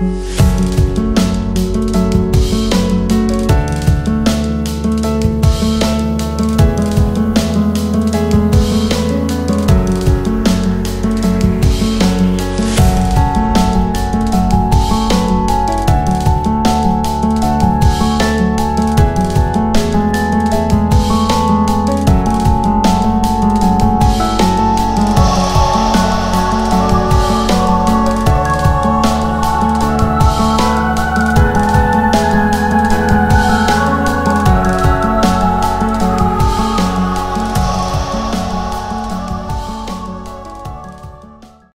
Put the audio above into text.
음